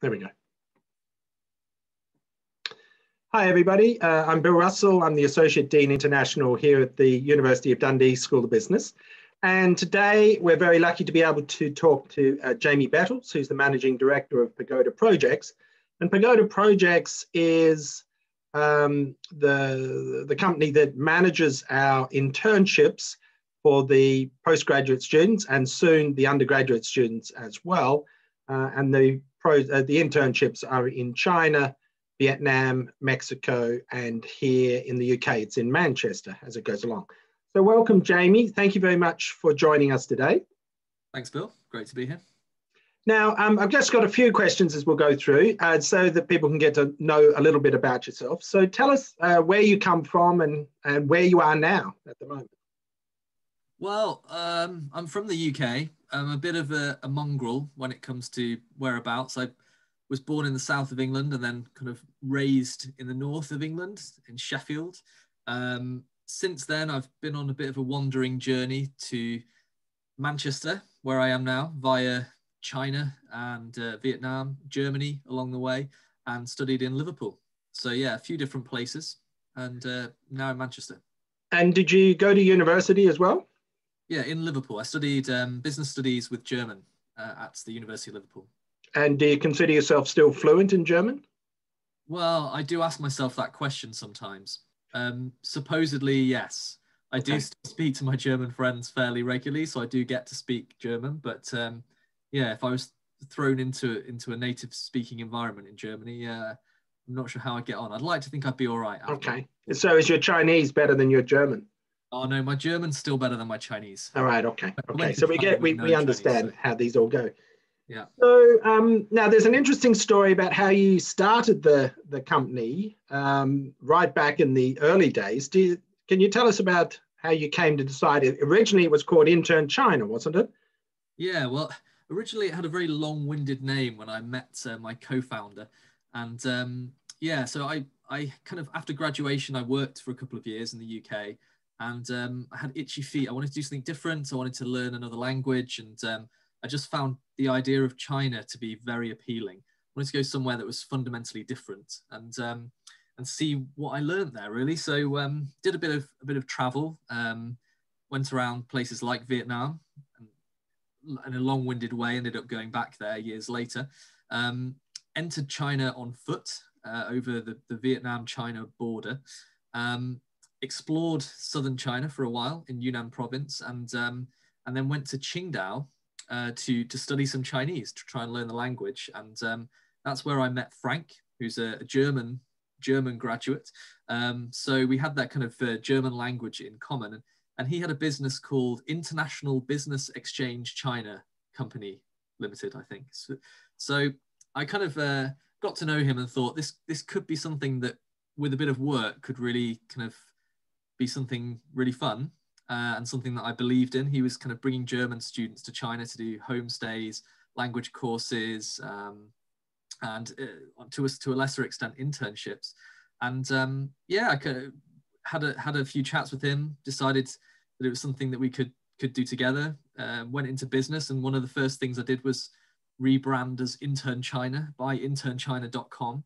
There we go. Hi, everybody. Uh, I'm Bill Russell. I'm the Associate Dean International here at the University of Dundee School of Business. And today we're very lucky to be able to talk to uh, Jamie Bettles, who's the Managing Director of Pagoda Projects. And Pagoda Projects is um, the, the company that manages our internships for the postgraduate students and soon the undergraduate students as well. Uh, and the, pro, uh, the internships are in China, Vietnam, Mexico, and here in the UK, it's in Manchester as it goes along. So welcome, Jamie. Thank you very much for joining us today. Thanks, Bill. Great to be here. Now, um, I've just got a few questions as we'll go through uh, so that people can get to know a little bit about yourself. So tell us uh, where you come from and, and where you are now at the moment. Well, um, I'm from the UK. I'm a bit of a, a, mongrel when it comes to whereabouts. I was born in the south of England and then kind of raised in the north of England in Sheffield. Um, since then, I've been on a bit of a wandering journey to Manchester, where I am now, via China and uh, Vietnam, Germany along the way, and studied in Liverpool. So, yeah, a few different places, and uh, now in Manchester. And did you go to university as well? Yeah, in Liverpool. I studied um, business studies with German uh, at the University of Liverpool. And do you consider yourself still fluent in German? Well, I do ask myself that question sometimes. Um, supposedly, yes. I okay. do speak to my German friends fairly regularly, so I do get to speak German. But um, yeah, if I was thrown into into a native speaking environment in Germany, yeah, I'm not sure how I'd get on. I'd like to think I'd be all right. Okay. So is your Chinese better than your German? Oh no, my German's still better than my Chinese. All right, okay, okay. So we get we, we understand Chinese, so. how these all go. Yeah. So um, now there's an interesting story about how you started the the company um, right back in the early days. Do you, can you tell us about how you came to decide it? Originally, it was called Intern China, wasn't it? Yeah. Well, originally it had a very long-winded name when I met uh, my co-founder, and um, yeah, so I I kind of after graduation I worked for a couple of years in the UK and um, I had itchy feet. I wanted to do something different. I wanted to learn another language, and um, I just found the idea of China to be very appealing. I wanted to go somewhere that was fundamentally different and um, and see what I learned there. Really, so um, did a bit of a bit of travel. Um, went around places like Vietnam, and in a long-winded way, ended up going back there years later. Um, entered China on foot uh, over the, the Vietnam-China border. Um, explored southern China for a while in Yunnan province and, um, and then went to Qingdao uh, to, to study some Chinese to try and learn the language. And um, that's where I met Frank, who's a, a German German graduate. Um, so we had that kind of uh, German language in common. And, and he had a business called International Business Exchange China Company Limited, I think. So, so I kind of uh, got to know him and thought this this could be something that, with a bit of work, could really kind of be something really fun uh, and something that I believed in. He was kind of bringing German students to China to do homestays, language courses, um, and uh, to us to a lesser extent internships. And um, yeah, I could, had a had a few chats with him. Decided that it was something that we could could do together. Uh, went into business, and one of the first things I did was rebrand as Intern China by internchina.com.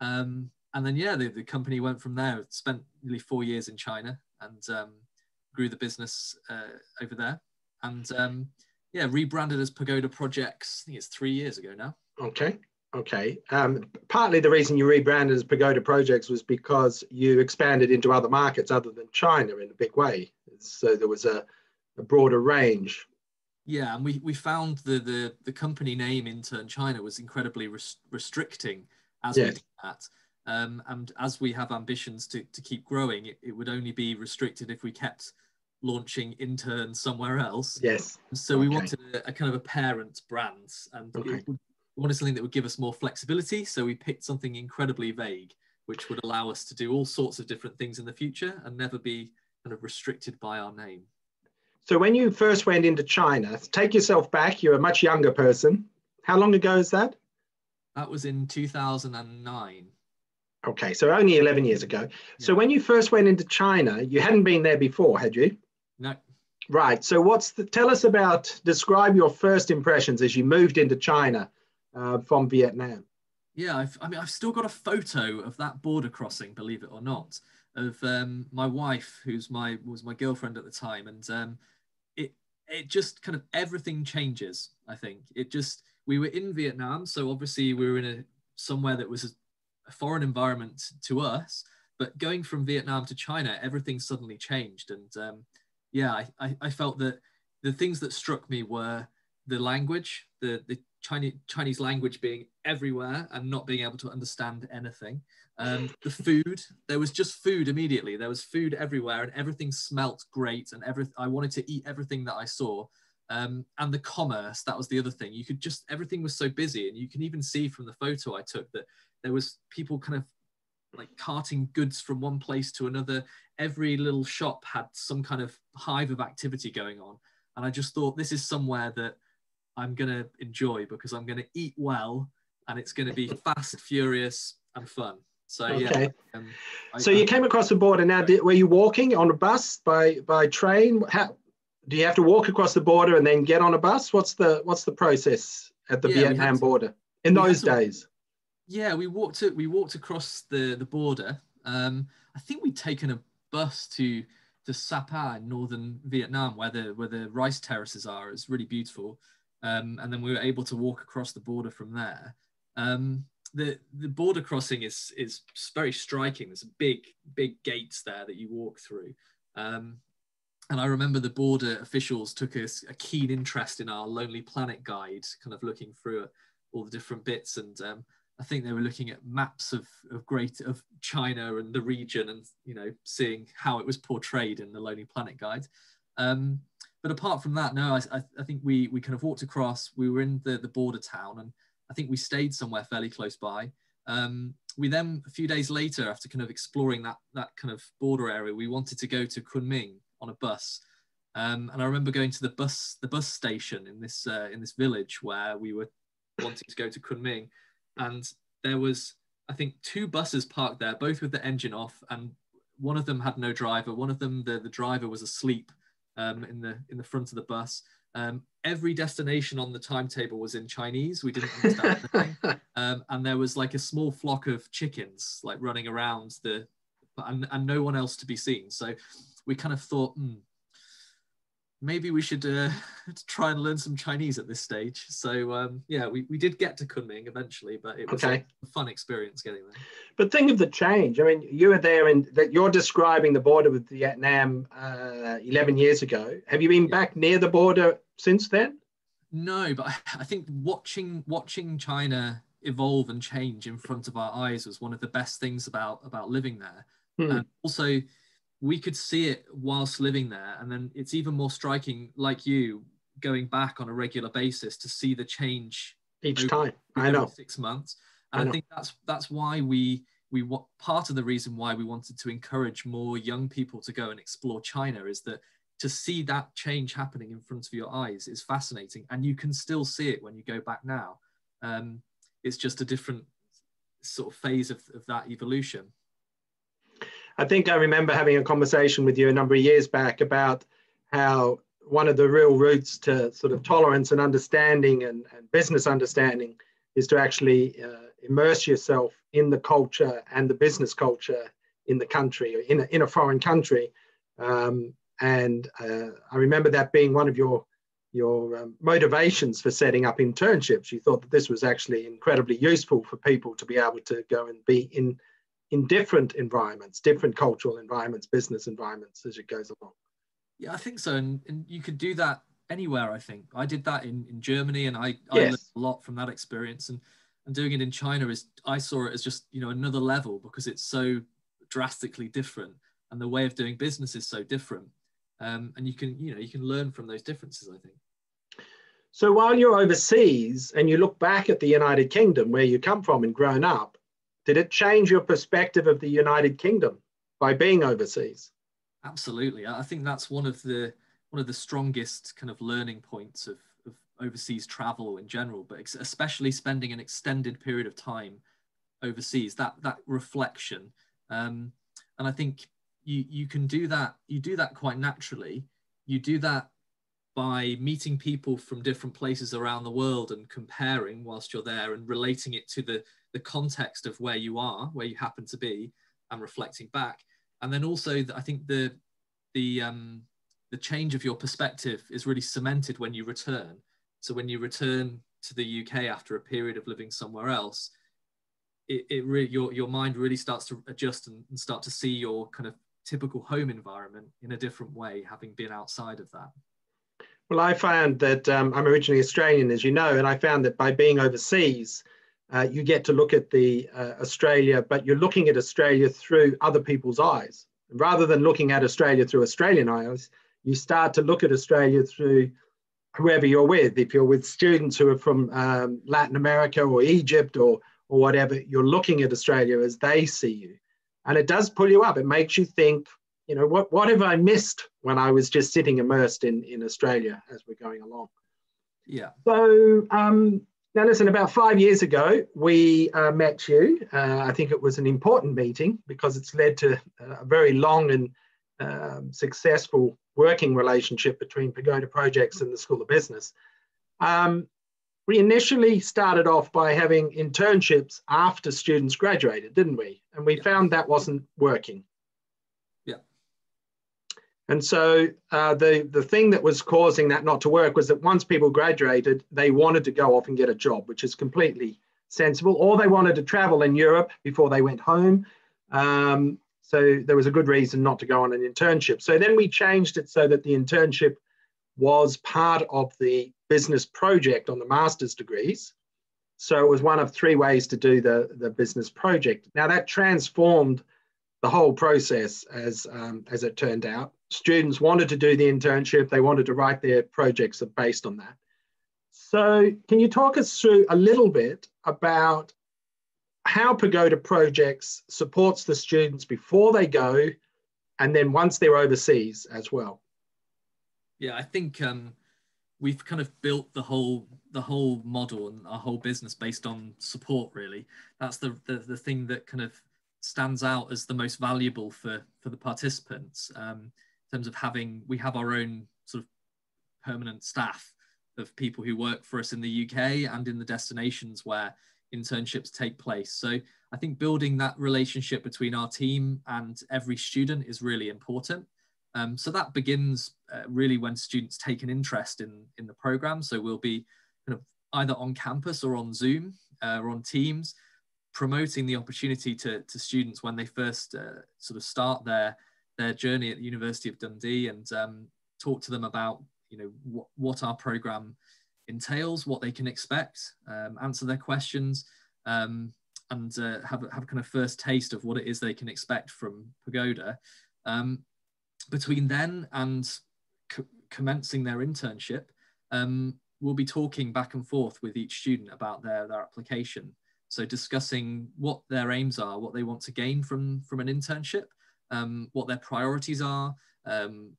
Um, and then yeah, the, the company went from there. Spent nearly four years in China and um, grew the business uh, over there. And um, yeah, rebranded as Pagoda Projects. I think it's three years ago now. Okay. Okay. Um, partly the reason you rebranded as Pagoda Projects was because you expanded into other markets other than China in a big way. So there was a, a broader range. Yeah, and we, we found the, the the company name Intern China was incredibly res- restricting as yes. we did that. Um, and as we have ambitions to, to keep growing, it, it would only be restricted if we kept launching interns somewhere else. Yes. So okay. we wanted a, a, kind of a parent brand and okay. we wanted something that would give us more flexibility. So we picked something incredibly vague, which would allow us to do all sorts of different things in the future and never be kind of restricted by our name. So when you first went into China, take yourself back, you're a much younger person. How long ago is that? That was in 2009. Okay, so only 11 years ago. Yeah. So when you first went into China, you hadn't been there before, had you? No. Right. So what's the, tell us about, describe your first impressions as you moved into China uh, from Vietnam. Yeah, I've, I mean, I've still got a photo of that border crossing, believe it or not, of um, my wife, who's my was my girlfriend at the time, and um, it it just kind of everything changes. I think it just we were in Vietnam, so obviously we were in a somewhere that was a, foreign environment to us, but going from Vietnam to China, everything suddenly changed, and um, yeah, I, I, I felt that the things that struck me were the language, the the Chinese Chinese language being everywhere and not being able to understand anything. Um, the food, there was just food immediately. There was food everywhere, and everything smelt great. And every I wanted to eat everything that I saw. Um, and the commerce, that was the other thing. You could just everything was so busy, and you can even see from the photo I took that there was people kind of like carting goods from one place to another. Every little shop had some kind of hive of activity going on, and I just thought this is somewhere that I'm going to enjoy because I'm going to eat well and it's going to be fast, furious, and fun. So okay. yeah. Um, so I, you came across the border. Now, did, were you walking on a bus by by train? How do you have to walk across the border and then get on a bus? What's the what's the process at the yeah, Vietnam to, border in those to, days? Yeah, we walked we walked across the the border. Um, I think we'd taken a bus to to Sapa in northern Vietnam, where the where the rice terraces are. It's really beautiful um, and then we were able to walk across the border from there. Um, the the border crossing is is very striking. There's big big gates there that you walk through, um, and I remember the border officials took a, a, keen interest in our Lonely Planet guide, kind of looking through all the different bits, and um, I think they were looking at maps of of great of China and the region, and you know seeing how it was portrayed in the Lonely Planet guide. Um, but apart from that, no, I, I, think we we kind of walked across. We were in the the border town, and I think we stayed somewhere fairly close by. Um, we then a few days later, after kind of exploring that that kind of border area, we wanted to go to Kunming on a bus. Um, and I remember going to the bus the bus station in this uh, in this village where we were wanting to go to Kunming, and there was I think two buses parked there, both with the engine off, and one of them had no driver. One of them the the driver was asleep um, in the in the front of the bus. Um, every destination on the timetable was in Chinese. We didn't understand anything, um, and there was like a small flock of chickens like running around the, and, and no one else to be seen. So we kind of thought, hmm, maybe we should uh, try and learn some Chinese at this stage. So um, yeah, we, we did get to Kunming eventually, but it was okay. a fun experience getting there. But think of the change. I mean, you were there and that you're describing the border with Vietnam uh, 11 years ago. Have you been yeah. back near the border since then? No, but I think watching watching China evolve and change in front of our eyes was one of the best things about about living there. Hmm. And also we could see it whilst living there. And then it's even more striking like you going back on a regular basis to see the change each time. i know. six months. And I, I, think that's that's why we we what part of the reason why we wanted to encourage more young people to go and explore china is that to see that change happening in front of your eyes is fascinating. And you can still see it when you go back now. Um, it's just a different sort of phase of, of that evolution I think I remember having a conversation with you a number of years back about how one of the real roots to sort of tolerance and understanding and, and business understanding is to actually uh, immerse yourself in the culture and the business culture in the country, or in a, in a foreign country. Um, and uh, I remember that being one of your your um, motivations for setting up internships. You thought that this was actually incredibly useful for people to be able to go and be in in different environments, different cultural environments, business environments as it goes along. Yeah, I think so. And, and you could do that anywhere, I think. I did that in, in Germany and I, yes. I learned a lot from that experience. And, and doing it in China is, I saw it as just, you know, another level because it's so drastically different and the way of doing business is so different. Um, and you can, you know, you can learn from those differences, I think. So while you're overseas and you look back at the United Kingdom, where you come from and grown up, did it change your perspective of the United Kingdom by being overseas? Absolutely. I think that's one of the one of the strongest kind of learning points of, of overseas travel in general, but especially spending an extended period of time overseas. That that reflection, um, and I think you you can do that. You do that quite naturally. You do that by meeting people from different places around the world and comparing whilst you're there and relating it to the, the context of where you are, where you happen to be, and reflecting back. And then also, I think the the um, the change of your perspective is really cemented when you return. So when you return to the UK after a period of living somewhere else, it, it really your your mind really starts to adjust and, and start to see your kind of typical home environment in a different way, having been outside of that. Well, I found that um, I'm originally Australian, as you know, and I found that by being overseas, uh, you get to look at the uh, Australia, but you're looking at Australia through other people's eyes. Rather than looking at Australia through Australian eyes, you start to look at Australia through whoever you're with. If you're with students who are from um, Latin America or Egypt or, or whatever, you're looking at Australia as they see you. And it does pull you up. It makes you think, you know, what, what have I missed when I was just sitting immersed in, in Australia as we're going along? Yeah. So um, now listen, about five years ago, we uh, met you. Uh, I think it was an important meeting because it's led to a very long and um, successful working relationship between Pagoda Projects and the School of Business. Um, we initially started off by having internships after students graduated, didn't we? And we yeah. found that wasn't working. And so uh, the, the thing that was causing that not to work was that once people graduated, they wanted to go off and get a job, which is completely sensible, or they wanted to travel in Europe before they went home. Um, so there was a good reason not to go on an internship. So then we changed it so that the internship was part of the business project on the master's degrees. So it was one of three ways to do the, the business project. Now that transformed the whole process as, um, as it turned out students wanted to do the internship, they wanted to write their projects based on that. So can you talk us through a little bit about how Pagoda Projects supports the students before they go and then once they're overseas as well? Yeah, I think um, we've kind of built the whole the whole model and our whole business based on support. Really, that's the the, the thing that kind of stands out as the most valuable for for the participants. Um, terms of having we have our own sort of permanent staff of people who work for us in the UK and in the destinations where internships take place. So I think building that relationship between our team and every student is really important. Um, so that begins uh, really when students take an interest in, in the program. So we'll be kind of either on campus or on Zoom uh, or on Teams, promoting the opportunity to, to students when they first uh, sort of start their their journey at the University of Dundee and um, talk to them about you know what, what our program entails, what they can expect, um, answer their questions, um, and uh, have have kind of first taste of what it is they can expect from Pagoda. Um, between then and co commencing their internship, um, we'll be talking back and forth with each student about their their application. So discussing what their aims are, what they want to gain from from an internship, um, what their priorities are, um,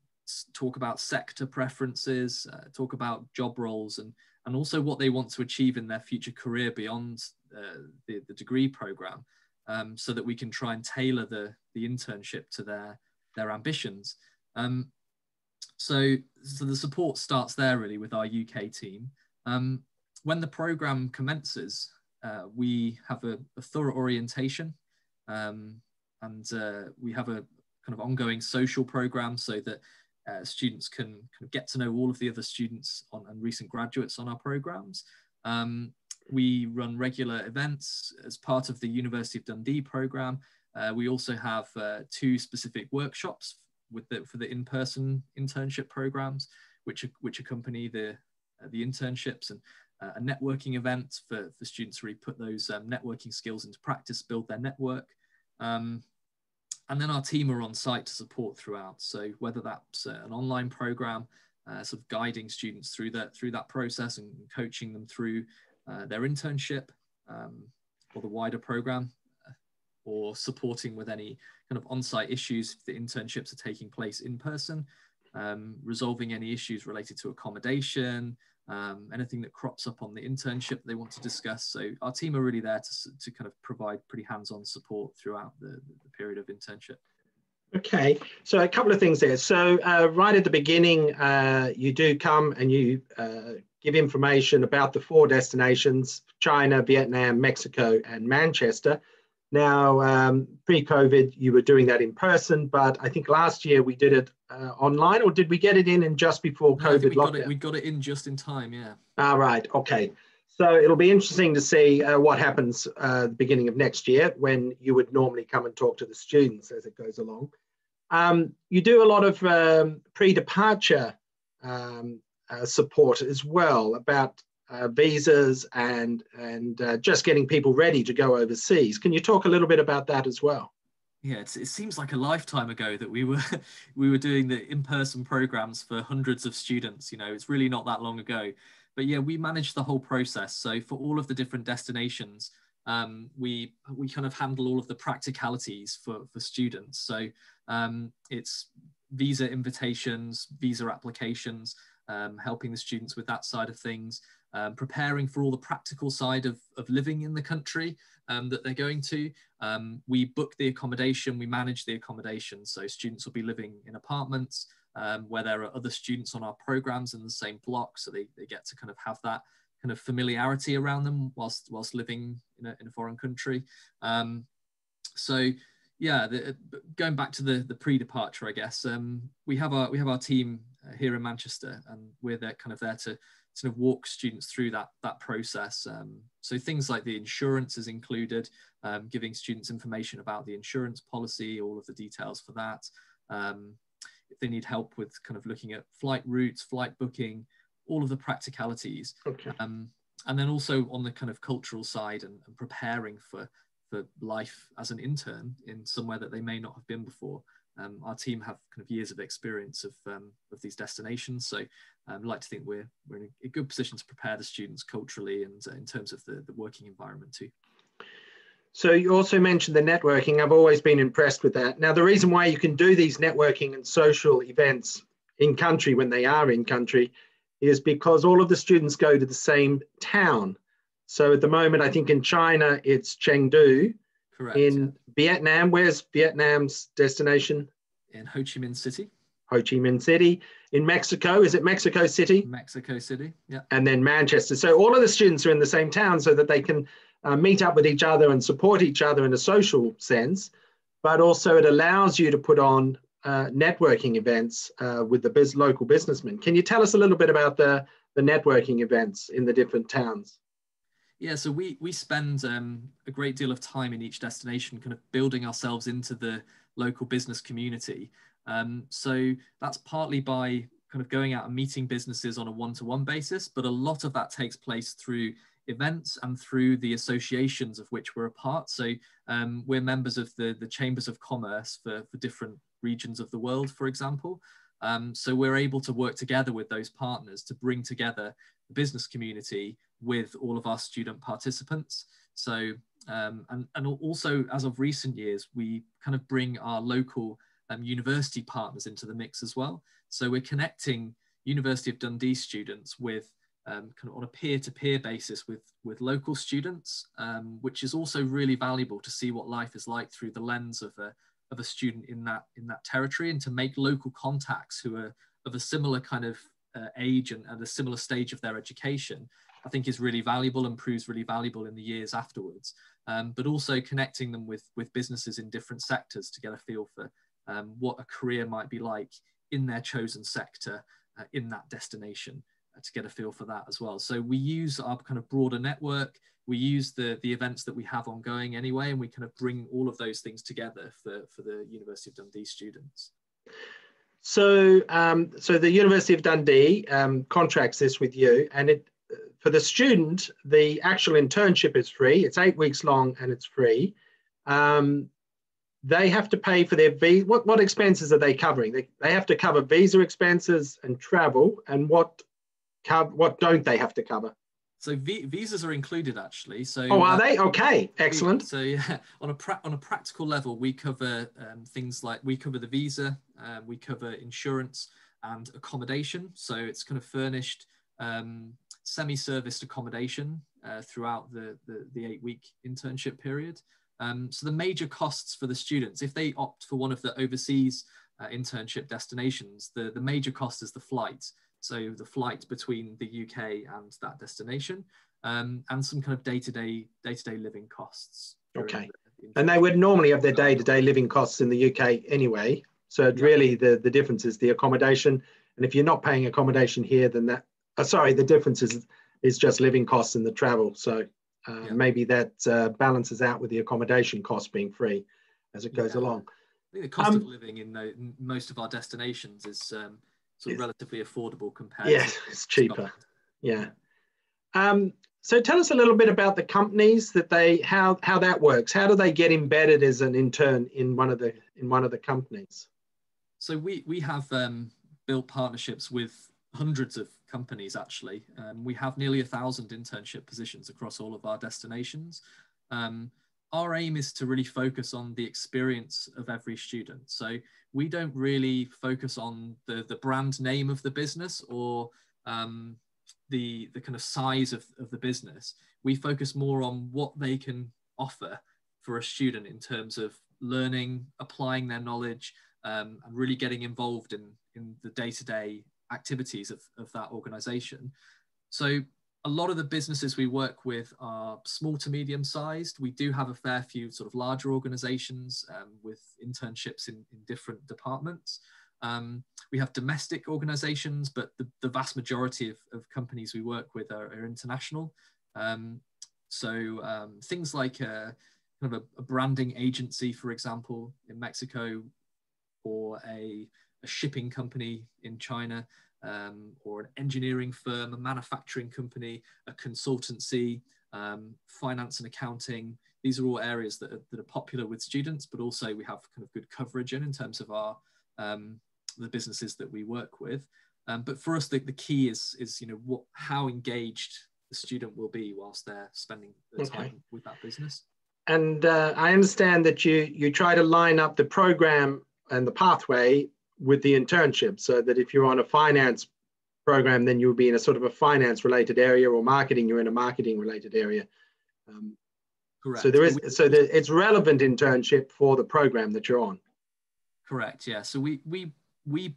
talk about sector preferences, uh, talk about job roles, and, and also what they want to achieve in their future career beyond uh, the, the degree program, um, so that we can try and tailor the, the internship to their, their ambitions. Um, so, so the support starts there really with our UK team. Um, when the program commences, uh, we have a, a thorough orientation. Um, and uh, we have a kind of ongoing social program so that uh, students can kind of get to know all of the other students on, and recent graduates on our programs. Um, we run regular events as part of the University of Dundee program. Uh, we also have uh, two specific workshops with the, for the in-person internship programs, which, which accompany the, uh, the internships and a networking event for, for students to really put those um, networking skills into practice, build their network. Um, and then our team are on site to support throughout. So whether that's uh, an online program, uh, sort of guiding students through that through that process and coaching them through uh, their internship um, or the wider program, uh, or supporting with any kind of on-site issues if the internships are taking place in person, um, resolving any issues related to accommodation, um, anything that crops up on the internship they want to discuss. So our team are really there to, to kind of provide pretty hands-on support throughout the, the period of internship. Okay, so a couple of things there. So uh, right at the beginning, uh, you do come and you uh, give information about the four destinations, China, Vietnam, Mexico, and Manchester. Now, um, pre-COVID, you were doing that in person, but I think last year we did it uh, online, or did we get it in and just before no, COVID we lockdown? Got it, we got it in just in time, yeah. All right, okay. So it'll be interesting to see uh, what happens uh, the beginning of next year when you would normally come and talk to the students as it goes along. Um, you do a lot of um, pre-departure um, uh, support as well about uh, visas and and uh, just getting people ready to go overseas. Can you talk a little bit about that as well? Yeah, it seems like a lifetime ago that we were we were doing the in-person programs for hundreds of students. You know, it's really not that long ago. But yeah, we managed the whole process. So for all of the different destinations, um, we we kind of handle all of the practicalities for for students. So um, it's visa invitations, visa applications, um, helping the students with that side of things, um, preparing for all the practical side of, of living in the country um, that they're going to. Um, we book the accommodation, we manage the accommodation. So students will be living in apartments um, where there are other students on our programs in the same block. So they, they get to kind of have that kind of familiarity around them whilst, whilst living in a, in a foreign country. Um, so yeah, the, going back to the, the pre-departure, I guess um, we have our we have our team uh, here in Manchester, and we're there kind of there to sort of walk students through that that process. Um, so things like the insurance is included, um, giving students information about the insurance policy, all of the details for that. Um, if they need help with kind of looking at flight routes, flight booking, all of the practicalities. Okay. Um, and then also on the kind of cultural side and, and preparing for for life as an intern in somewhere that they may not have been before. Um, our team have kind of years of experience of, um, of these destinations. So I'd like to think we're, we're in a good position to prepare the students culturally and uh, in terms of the, the working environment too. So you also mentioned the networking. I've always been impressed with that. Now, the reason why you can do these networking and social events in country when they are in country is because all of the students go to the same town. So at the moment, I think in China, it's Chengdu. Correct. In Vietnam, where's Vietnam's destination? In Ho Chi Minh City. Ho Chi Minh City. In Mexico, is it Mexico City? Mexico City, yeah. And then Manchester. So all of the students are in the same town so that they can uh, meet up with each other and support each other in a social sense. But also it allows you to put on uh, networking events uh, with the biz local businessmen. Can you tell us a little bit about the, the networking events in the different towns? Yeah, so we we spend um, a great deal of time in each destination, kind of building ourselves into the local business community. Um, so that's partly by kind of going out and meeting businesses on a one-to-one basis, but a lot of that takes place through events and through the associations of which we're a part. So um, we're members of the the chambers of commerce for for different regions of the world, for example. Um, so we're able to work together with those partners to bring together the business community with all of our student participants. So, um, and, and also as of recent years, we kind of bring our local um, university partners into the mix as well. So we're connecting University of Dundee students with um, kind of on a peer-to-peer basis with, with local students, um, which is also really valuable to see what life is like through the lens of a, of a student in that, in that territory and to make local contacts who are of a similar kind of uh, age and at a similar stage of their education I think is really valuable and proves really valuable in the years afterwards. Um, but also connecting them with with businesses in different sectors to get a feel for um, what a career might be like in their chosen sector uh, in that destination uh, to get a feel for that as well. So we use our kind of broader network. We use the the events that we have ongoing anyway, and we kind of bring all of those things together for for the University of Dundee students. So, um, so the University of Dundee um, contracts this with you, and it for the student, the actual internship is free. It's eight weeks long and it's free. Um, they have to pay for their visa. What, what expenses are they covering? They, they have to cover visa expenses and travel. And what what don't they have to cover? So visas are included actually. So oh, are uh, they? Okay, excellent. so yeah, on a pra- on a practical level, we cover um, things like we cover the visa, uh, we cover insurance and accommodation. So it's kind of furnished um, semi-serviced accommodation uh, throughout the, the, the eight-week internship period. Um, so the major costs for the students, if they opt for one of the overseas uh, internship destinations, the, the major cost is the flight. So the flight between the UK and that destination, um, and some kind of day-to-day day-to-day living costs. Okay. The, and they would normally have their day-to-day living costs in the UK anyway. So yeah. really the, the difference is the accommodation. And if you're not paying accommodation here, then that, uh, sorry, the difference is, is just living costs and the travel. So uh, yeah. maybe that uh, balances out with the accommodation cost being free as it goes yeah. along. I think the cost um, of living in, the, in, most of our destinations is um, sort of relatively affordable compared. Yeah, it's cheaper. Scotland. Yeah. Um, so tell us a little bit about the companies that they how how that works. How do they get embedded as an intern in one of the in one of the companies? So we we have um, built partnerships with hundreds of companies actually. Um, we have nearly a thousand internship positions across all of our destinations. Um, our aim is to really focus on the experience of every student. So we don't really focus on the, the brand name of the business or um, the, the kind of size of, of the business. We focus more on what they can offer for a student in terms of learning, applying their knowledge, um, and really getting involved in, in the day-to-day activities of, of that organization. So a lot of the businesses we work with are small to medium sized. We do have a fair few sort of larger organizations um, with internships in, in different departments. Um, we have domestic organizations, but the, the vast majority of, of, companies we work with are, are international. Um, so um, things like a, kind of a, a, branding agency, for example, in Mexico, or a, a shipping company in China, um, or an engineering firm, a manufacturing company, a consultancy, um, finance and accounting. These are all areas that are, that are popular with students, but also we have kind of good coverage in in terms of our um, the businesses that we work with. Um, but for us, the, the key is is you know what how engaged the student will be whilst they're spending the okay. time with that business. And uh, I understand that you you try to line up the program and the pathway with the internship so that if you're on a finance program, then you'll be in a sort of a finance related area or marketing, you're in a marketing related area. Um, Correct. So there is, so that it's relevant internship for the program that you're on. Correct. Yeah. So we, we, we,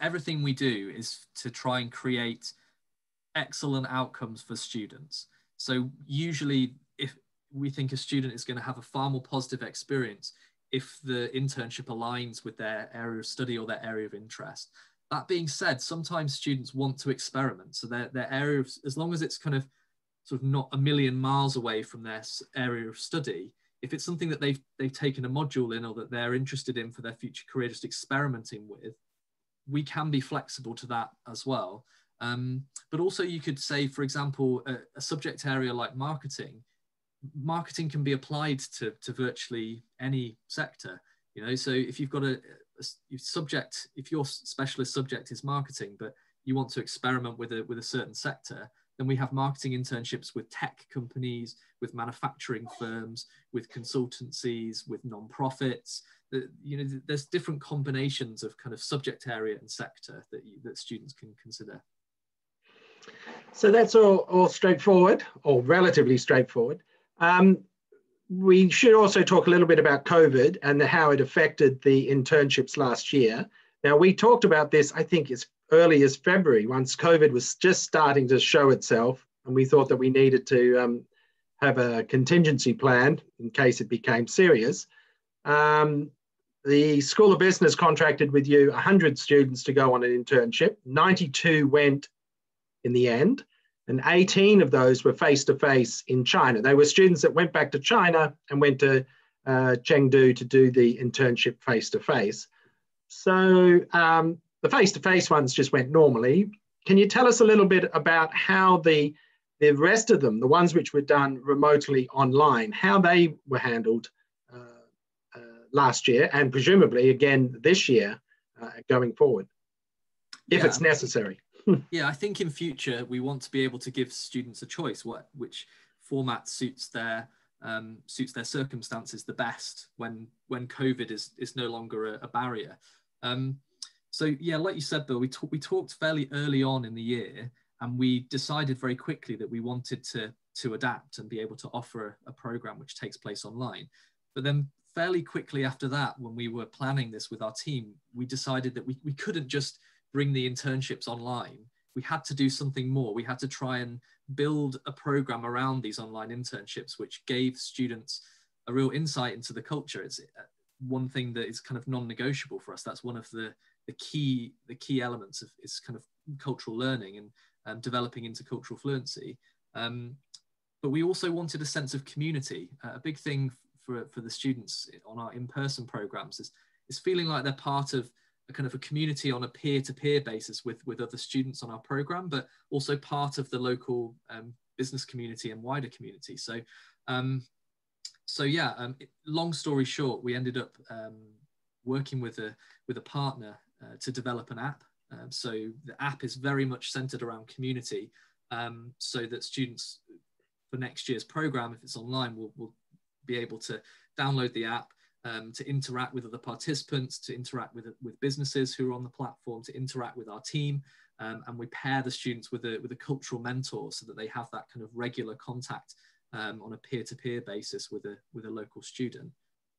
everything we do is to try and create excellent outcomes for students. So usually if we think a student is going to have a far more positive experience if the internship aligns with their area of study or their area of interest. That being said, sometimes students want to experiment. So their, their area of, as long as it's kind of sort of not a million miles away from their area of study, if it's something that they've, they've taken a module in or that they're interested in for their future career, just experimenting with, we can be flexible to that as well. Um, but also you could say, for example, a, a subject area like marketing, marketing can be applied to, to virtually any sector you know? So if you've got a, a subject if your specialist subject is marketing but you want to experiment with a with a certain sector then we have marketing internships with tech companies with manufacturing firms with consultancies with non-profits. You know there's different combinations of kind of subject area and sector that you, that students can consider. So that's all, all straightforward or relatively straightforward um, we should also talk a little bit about COVID and how it affected the internships last year. Now, we talked about this, I think, as early as February, once COVID was just starting to show itself, and we thought that we needed to um, have a contingency plan in case it became serious. Um, the School of Business contracted with you 100 students to go on an internship. 92 went in the end and 18 of those were face to face in China. They were students that went back to China and went to uh, Chengdu to do the internship face to face. So um, the face to face ones just went normally. Can you tell us a little bit about how the the rest of them, the ones which were done remotely online, how they were handled uh, uh, last year and presumably again this year uh, going forward, if yeah. it's necessary? yeah, I think in future we want to be able to give students a choice, what which format suits their um, suits their circumstances the best when when COVID is is no longer a, a barrier. Um, so yeah, like you said, Bill, we talked we talked fairly early on in the year, and we decided very quickly that we wanted to to adapt and be able to offer a, a program which takes place online. But then fairly quickly after that, when we were planning this with our team, we decided that we, we couldn't just bring the internships online. We had to do something more. We had to try and build a program around these online internships, which gave students a real insight into the culture. It's uh, one thing that is kind of non-negotiable for us. That's one of the, the key the key elements of is kind of cultural learning and um, developing intercultural fluency. Um, but we also wanted a sense of community. Uh, a big thing for, for the students on our in-person programs is, is feeling like they're part of a kind of a community on a peer-to-peer basis with, with other students on our program, but also part of the local um, business community and wider community. So, um, so yeah, um, long story short, we ended up um, working with a, with a partner uh, to develop an app. Um, so the app is very much centered around community um, so that students for next year's program, if it's online, will, will be able to download the app, um, to interact with other participants, to interact with, with businesses who are on the platform, to interact with our team. Um, and we pair the students with a, with a cultural mentor so that they have that kind of regular contact um, on a peer-to-peer basis with a, with a local student.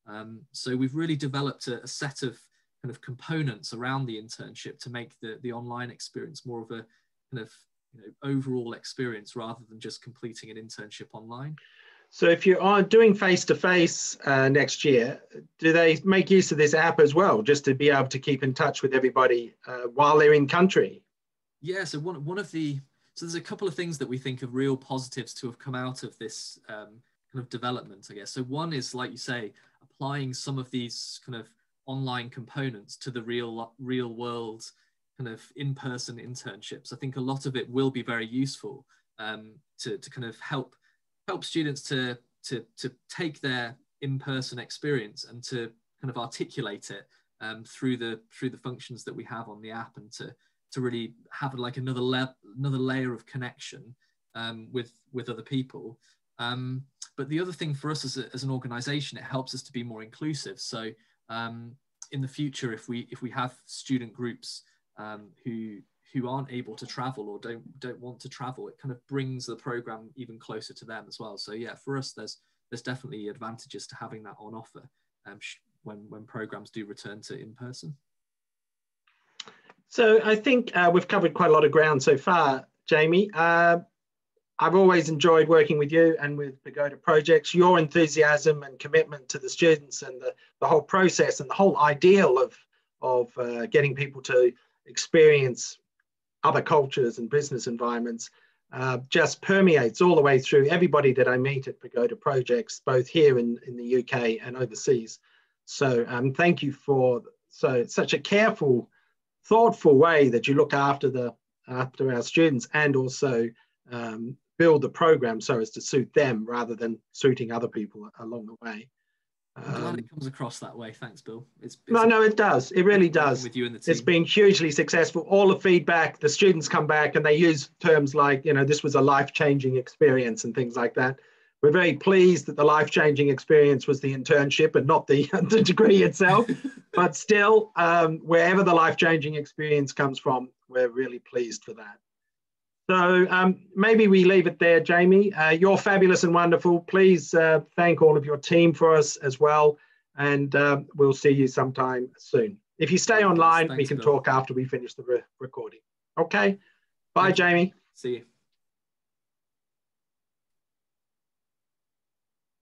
Um, so we've really developed a, a, set of kind of components around the internship to make the, the online experience more of a kind of you know, overall experience rather than just completing an internship online. So if you are doing face-to-face uh, next year, do they make use of this app as well, just to be able to keep in touch with everybody uh, while they're in country? Yeah, so one, one of the, so there's a couple of things that we think are real positives to have come out of this um, kind of development, I guess. So one is, like you say, applying some of these kind of online components to the real, real world kind of in-person internships. I think a lot of it will be very useful um, to, to kind of help help students to to to take their in-person experience and to kind of articulate it um, through the through the functions that we have on the app and to to really have like another le- another layer of connection um, with with other people. Um, but the other thing for us as, a, as an organization it helps us to be more inclusive. So um, in the future if we if we have student groups um, who who aren't able to travel or don't don't want to travel it kind of brings the program even closer to them as well. So yeah for us there's there's definitely advantages to having that on offer um, when when programs do return to in person. So i think uh, we've covered quite a lot of ground so far jamie. Uh, I've always enjoyed working with you and with Pagoda Projects. Your enthusiasm and commitment to the students and the, the whole process and the whole ideal of, of uh, getting people to experience other cultures and business environments uh, just permeates all the way through everybody that I meet at Pagoda Projects, both here in, in the UK and overseas. So um, thank you for so such a careful, thoughtful way that you look after the after our students and also um, build the program so as to suit them rather than suiting other people along the way. I'm glad um, it comes across that way. Thanks, Bill. It's, it's no, no, it does. It really does. With you and the team. It's been hugely successful. All the feedback, the students come back and they use terms like, you know, this was a life-changing experience and things like that. We're very pleased that the life-changing experience was the internship and not the, the degree itself. but still, um, wherever the life-changing experience comes from, we're really pleased for that. So um, maybe we leave it there, Jamie. Uh, you're fabulous and wonderful. Please uh, thank all of your team for us as well. And um, we'll see you sometime soon. If you stay online, Thanks, we can Bill. talk after we finish the re recording. Okay. Bye, Jamie. See you.